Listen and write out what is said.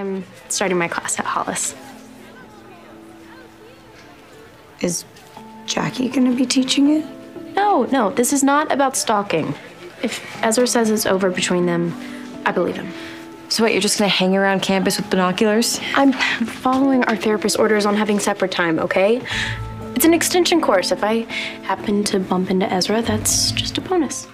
I'm starting my class at Hollis. Is Jackie gonna be teaching it? No, no, this is not about stalking. If Ezra says it's over between them, I believe him. So what, you're just gonna hang around campus with binoculars? I'm following our therapist's orders on having separate time, okay? It's an extension course. If I happen to bump into Ezra, that's just a bonus.